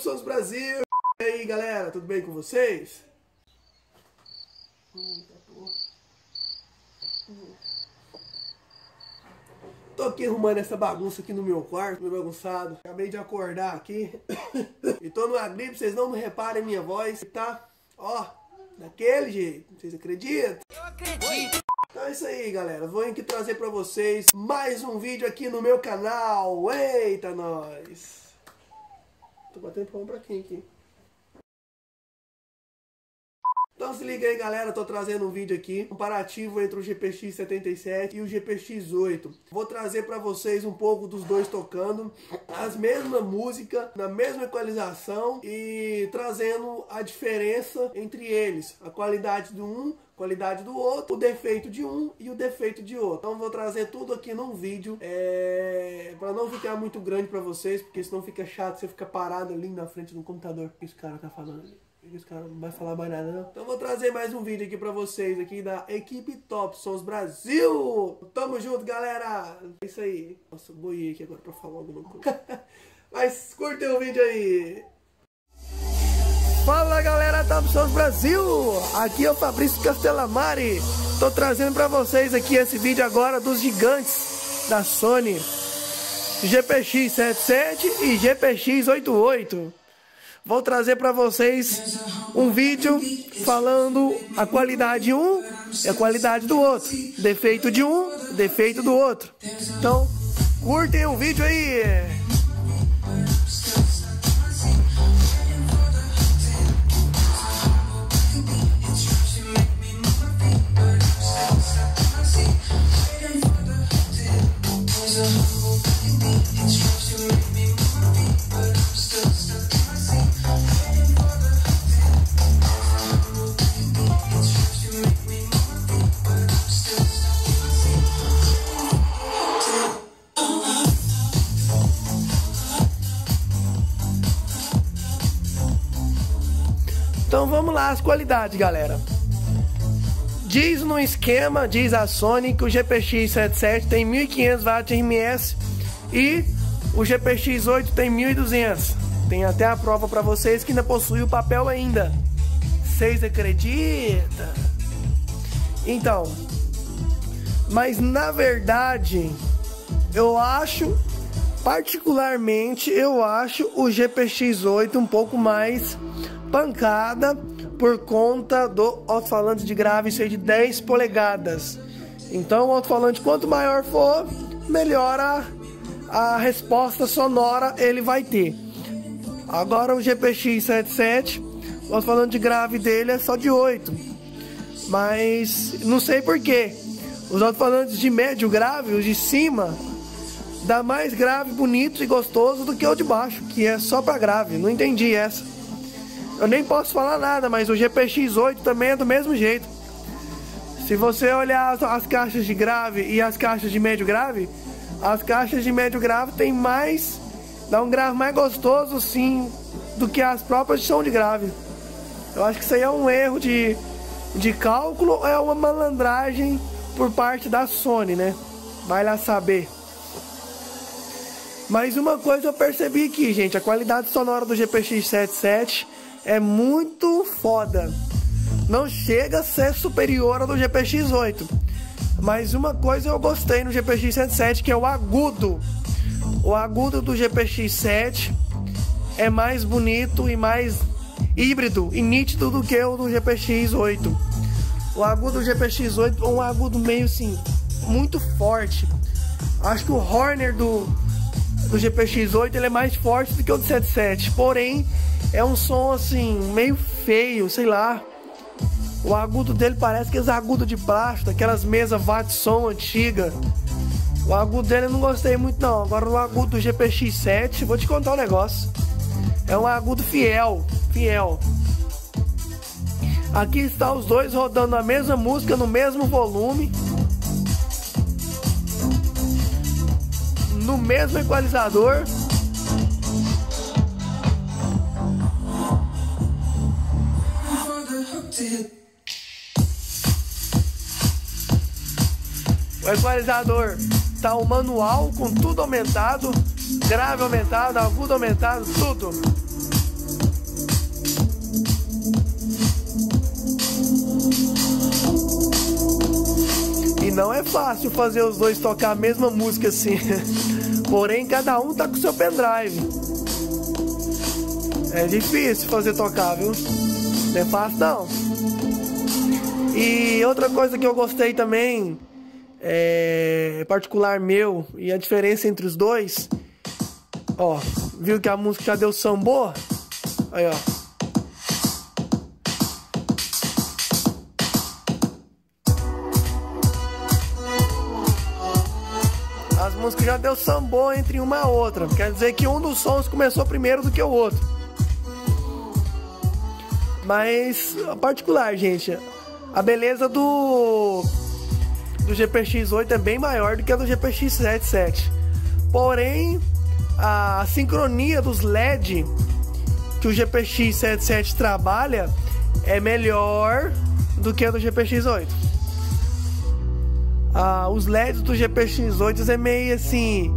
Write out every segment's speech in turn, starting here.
Sons Brasil! E aí galera, tudo bem com vocês? Tô aqui arrumando essa bagunça aqui no meu quarto, meu bagunçado. Acabei de acordar aqui. e tô numa gripe, vocês não me reparem minha voz, tá? Ó, daquele jeito. Vocês acreditam? Eu acredito. Então é isso aí, galera. Vou aqui trazer pra vocês mais um vídeo aqui no meu canal. Eita, nós! Tô batendo palma pra quem aqui? Então se liga aí galera, tô trazendo um vídeo aqui comparativo entre o GPX 77 e o GPX 8. Vou trazer para vocês um pouco dos dois tocando as mesmas músicas, na mesma equalização e trazendo a diferença entre eles, a qualidade do um qualidade do outro, o defeito de um e o defeito de outro. Então vou trazer tudo aqui num vídeo, é... para não ficar muito grande para vocês, porque senão fica chato você ficar parado ali na frente do computador, que esse cara tá falando ali. Esse cara não vai falar mais nada, não. Então vou trazer mais um vídeo aqui pra vocês aqui da equipe Top Sons Brasil. Tamo junto, galera. É isso aí. Nossa, boiei aqui agora pra falar alguma coisa. Mas curte o vídeo aí. Fala galera Top Sons Brasil, aqui é o Fabrício Castellamari, tô trazendo para vocês aqui esse vídeo agora dos gigantes da Sony GPX 77 e GPX 88 vou trazer para vocês um vídeo falando a qualidade de um e a qualidade do outro. Defeito de um, defeito do outro. Então, curtem o vídeo aí. As qualidades, galera. Diz no esquema, diz a Sony que o GPX 77 tem 1500 watts RMS e o GPX 8 tem 1200. Tem até a prova para vocês que ainda possui o papel ainda. Vocês acreditam? Então, mas na verdade, eu acho particularmente eu acho o GPX 8 um pouco mais pancada por conta do alto-falante de grave ser de 10 polegadas. Então, o alto-falante quanto maior for, melhor a, a resposta sonora ele vai ter. Agora o GPX 77, o alto-falante de grave dele é só de 8. Mas não sei porquê. Os alto-falantes de médio grave, os de cima, dá mais grave, bonito e gostoso do que o de baixo, que é só para grave. Não entendi essa. Eu nem posso falar nada, mas o GPX8 também é do mesmo jeito. Se você olhar as, as caixas de grave e as caixas de médio grave, as caixas de médio grave tem mais, dá um grave mais gostoso sim do que as próprias de som de grave. Eu acho que isso aí é um erro de, de cálculo ou é uma malandragem por parte da Sony, né? Vai lá saber. Mas uma coisa eu percebi aqui, gente, a qualidade sonora do GPX 77 é muito foda. Não chega a ser superior ao do GPX 8. Mas uma coisa eu gostei no GPX 77 que é o agudo. O agudo do GPX 7 é mais bonito e mais híbrido e nítido do que o do GPX 8. O agudo do GPX 8 é um agudo meio assim, muito forte. Acho que o Horner do, do GPX 8 ele é mais forte do que o do 77. Porém, é um som assim, meio feio, sei lá. O agudo dele parece aqueles agudos de plástico, aquelas mesas Watson antiga. O agudo dele eu não gostei muito não. Agora o agudo do GPX7, vou te contar um negócio. É um agudo fiel, fiel. Aqui está os dois rodando a mesma música no mesmo volume. No mesmo equalizador. O equalizador tá o manual com tudo aumentado, grave aumentado, agudo aumentado, tudo. E não é fácil fazer os dois tocar a mesma música assim. Porém, cada um tá com seu pendrive. É difícil fazer tocar, viu? Não é fácil não. E outra coisa que eu gostei também, é particular meu, e a diferença entre os dois, ó, viu que a música já deu sambô? Aí, ó. As músicas já deu sambô entre uma e outra. Quer dizer que um dos sons começou primeiro do que o outro. Mas, particular, gente, a beleza do do GPX8 é bem maior do que a do GPX77. Porém, a sincronia dos LED que o GPX77 trabalha é melhor do que a do GPX8. Ah, os LEDs do GPX8 é meio assim.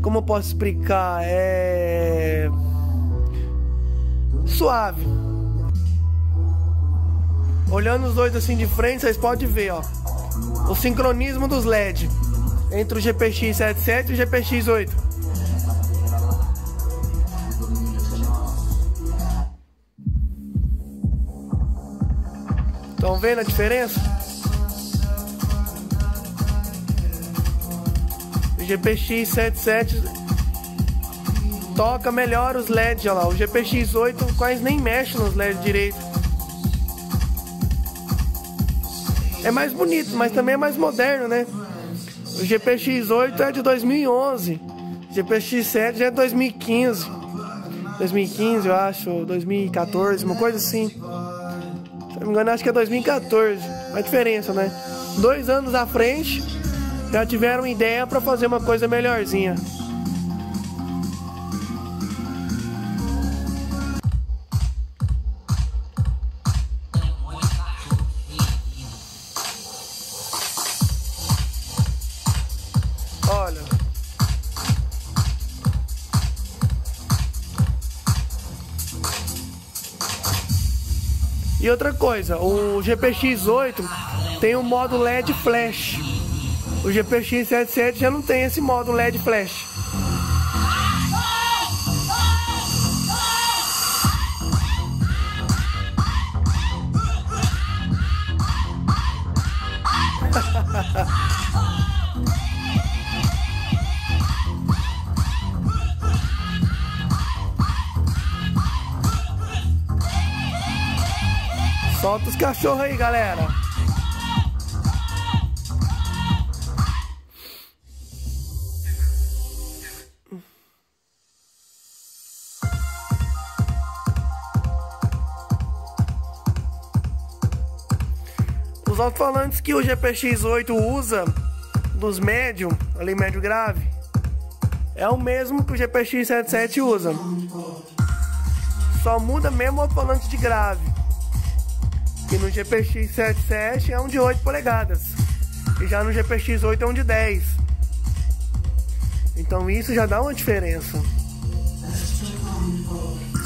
Como eu posso explicar? É. Suave. Olhando os dois assim de frente, vocês podem ver, ó. O sincronismo dos LED entre o GPX77 e o GPX8. Estão vendo a diferença? O GPX77 toca melhor os LEDs, olha lá. O GPX8 quase nem mexe nos LEDs direito. É mais bonito, mas também é mais moderno, né? O GPX8 é de 2011. O GPX7 já é 2015. 2015, eu acho, 2014, uma coisa assim. Se não me engano, acho que é 2014. A diferença, né? Dois anos à frente, já tiveram ideia para fazer uma coisa melhorzinha. E outra coisa, o GPX8 tem o modo LED flash. O GPX 77 já não tem esse modo LED flash. Os cachorros aí, galera. Os alto-falantes que o GPX8 usa dos médio, ali médio grave, é o mesmo que o GPX77 usa. Só muda mesmo o alto-falante de grave. No GPX 77 é um de 8 polegadas. E já no GPX 8 é um de 10. Então isso já dá uma diferença.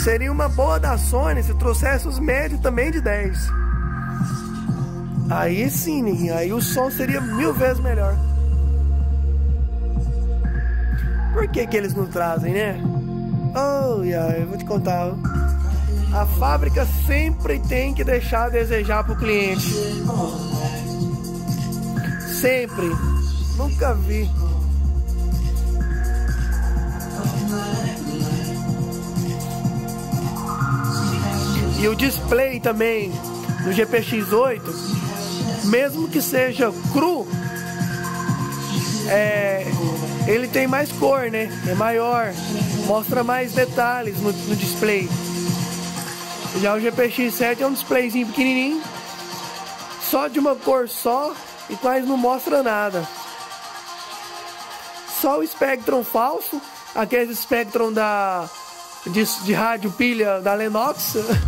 Seria uma boa da Sony se trouxesse os médios também de 10. Aí sim. Aí o som seria mil vezes melhor. Por que que eles não trazem, né? Oh, yeah, eu vou te contar. A fábrica sempre tem que deixar a desejar para o cliente. Sempre. Nunca vi. E o display também no GPX8, mesmo que seja cru, é, ele tem mais cor, né? É maior, mostra mais detalhes no, no display. Já o GPX7 é um displayzinho pequenininho, só de uma cor só e quase não mostra nada. Só o Spectrum falso, aquele Spectrum da de, de rádio pilha da Lenox.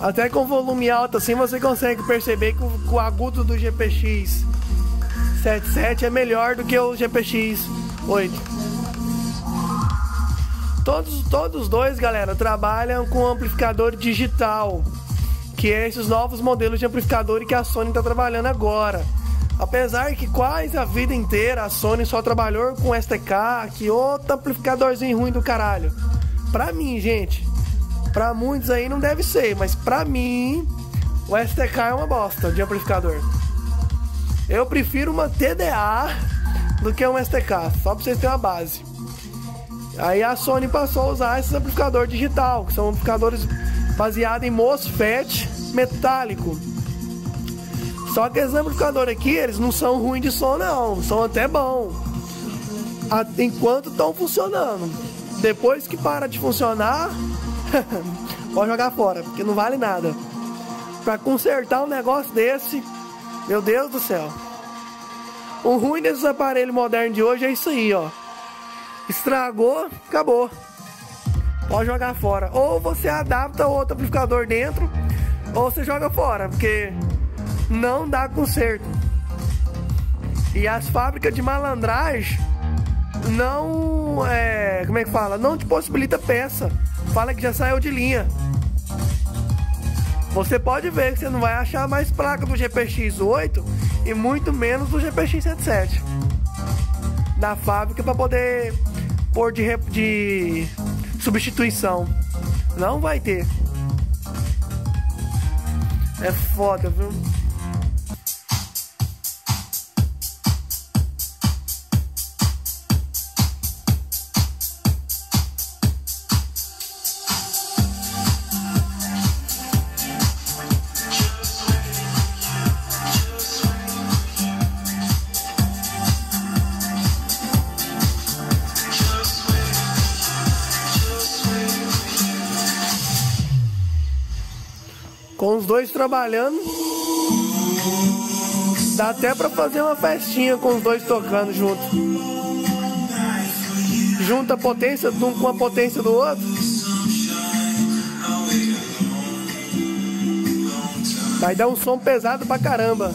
Até com volume alto assim você consegue perceber que o, que o agudo do GPX 77 é melhor do que o GPX 8. Todos, todos os dois, galera, trabalham com amplificador digital, que é esses novos modelos de amplificador que a Sony está trabalhando agora. Apesar que quase a vida inteira a Sony só trabalhou com STK, que outro amplificadorzinho ruim do caralho. Pra mim, gente, Pra muitos aí não deve ser, mas pra mim o STK é uma bosta de amplificador. Eu prefiro uma TDA do que um STK, só pra vocês terem uma base. Aí a Sony passou a usar esses amplificadores digital, que são amplificadores baseados em MOSFET metálico. Só que esses amplificadores aqui, eles não são ruins de som não, são até bons. Enquanto estão funcionando. Depois que para de funcionar, Pode jogar fora, porque não vale nada. Para consertar um negócio desse, meu Deus do céu. O ruim desses aparelhos modernos de hoje é isso aí, ó. Estragou, acabou. Pode jogar fora. Ou você adapta outro amplificador dentro, ou você joga fora, porque não dá conserto. E as fábricas de malandragem não é, como é que fala? Não te possibilita peça fala que já saiu de linha. Você pode ver que você não vai achar mais placa do GPX 8 e muito menos do GPX 77 da fábrica para poder pôr de, de substituição. Não vai ter. É foda, viu? Com os dois trabalhando, dá até para fazer uma festinha com os dois tocando junto. Junta a potência de um com a potência do outro. Vai dar um som pesado pra caramba.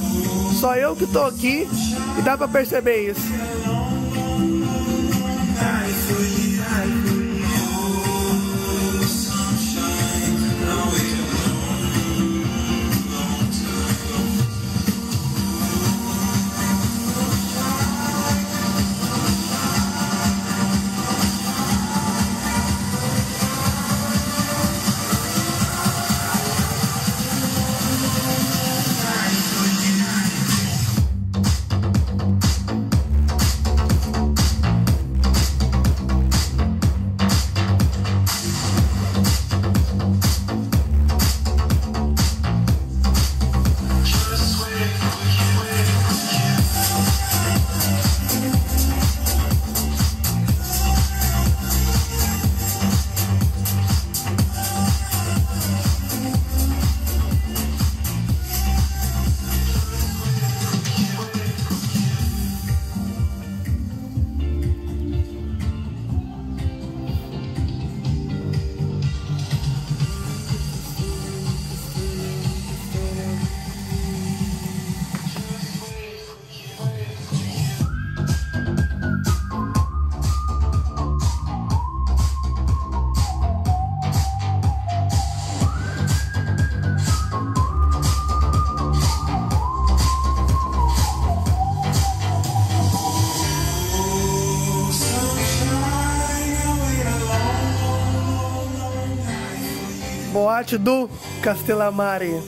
Só eu que tô aqui e dá pra perceber isso. Boate do Castelamare.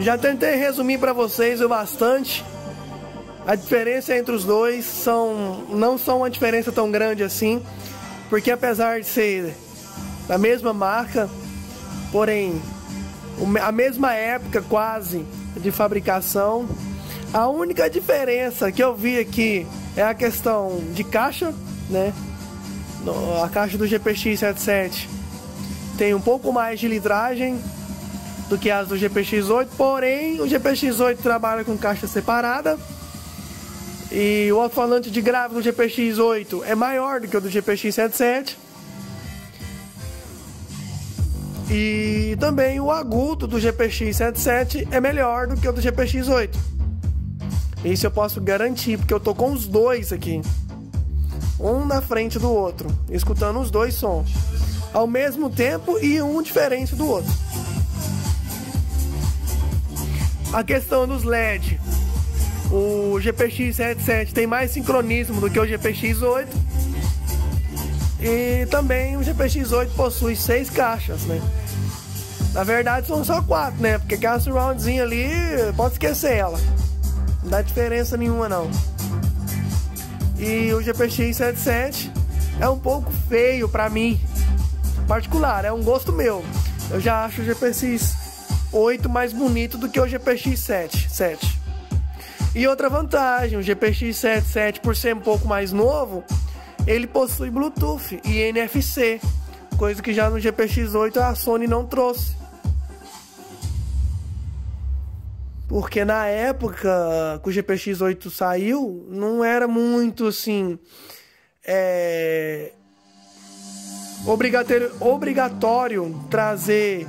Já tentei resumir para vocês o bastante. A diferença entre os dois são não são uma diferença tão grande assim, porque apesar de ser da mesma marca, porém a mesma época quase de fabricação. A única diferença que eu vi aqui é a questão de caixa, né? A caixa do GPX 77 tem um pouco mais de litragem do que as do GPX8, porém o GPX8 trabalha com caixa separada e o alto-falante de grave do GPX8 é maior do que o do GPX77 e também o agudo do GPX77 é melhor do que o do GPX8. Isso eu posso garantir, porque eu tô com os dois aqui. Um na frente do outro, escutando os dois sons ao mesmo tempo e um diferente do outro. A questão dos LED. O GPX 77 tem mais sincronismo do que o GPX 8. E também o GPX 8 possui seis caixas, né? Na verdade são só quatro, né? Porque aquela surroundzinha ali, pode esquecer ela. Não dá diferença nenhuma não. E o GPX 77 é um pouco feio para mim particular, é um gosto meu. Eu já acho o GPX 8 mais bonito do que o GPX 7. 7. E outra vantagem, o GPX 77 por ser um pouco mais novo, ele possui Bluetooth e NFC, coisa que já no GPX 8 a Sony não trouxe. Porque na época que o GPX 8 saiu, não era muito assim. É, obrigatório, obrigatório trazer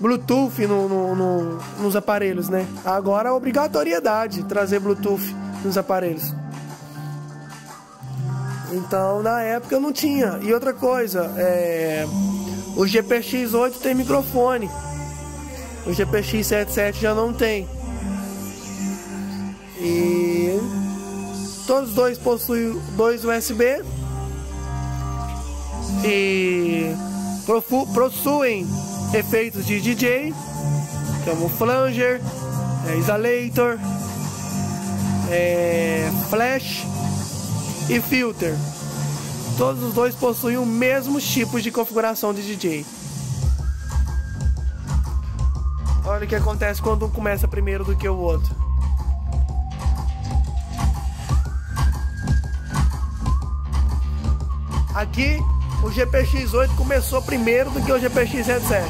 Bluetooth no, no, no, nos aparelhos, né? Agora é obrigatoriedade trazer Bluetooth nos aparelhos. Então na época não tinha. E outra coisa, é... o GPX8 tem microfone. O GPX77 já não tem. E todos dois possuem dois USB e possuem efeitos de DJ, como flanger, é, isolator, é, flash e filter. Todos os dois possuem o mesmo tipo de configuração de DJ. O que acontece quando um começa primeiro do que o outro. Aqui o GPX8 começou primeiro do que o GPX77.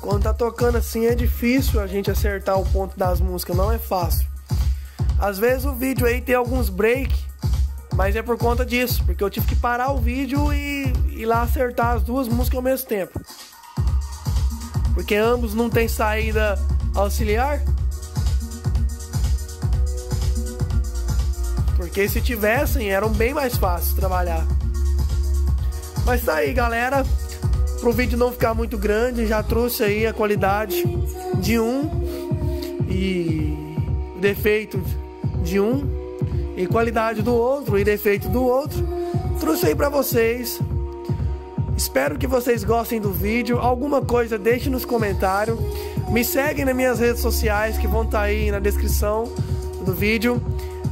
Quando tá tocando assim é difícil a gente acertar o ponto das músicas, não é fácil. Às vezes o vídeo aí tem alguns break, mas é por conta disso, porque eu tive que parar o vídeo e ir lá acertar as duas músicas ao mesmo tempo. Porque ambos não tem saída auxiliar. Porque se tivessem, eram bem mais fáceis trabalhar. Mas tá aí, galera. Pro vídeo não ficar muito grande, já trouxe aí a qualidade de um e defeito de um e qualidade do outro e defeito do outro. Trouxe aí para vocês. Espero que vocês gostem do vídeo. Alguma coisa deixe nos comentários. Me seguem nas minhas redes sociais que vão estar tá aí na descrição do vídeo.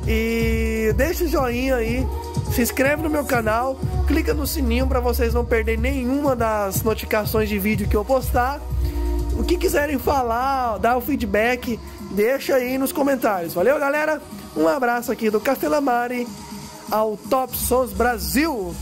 E deixa o joinha aí, se inscreve no meu canal, clica no sininho para vocês não perderem nenhuma das notificações de vídeo que eu postar. O que quiserem falar, dar o feedback, deixa aí nos comentários. Valeu, galera? Um abraço aqui do Castelamari ao Top Sons Brasil.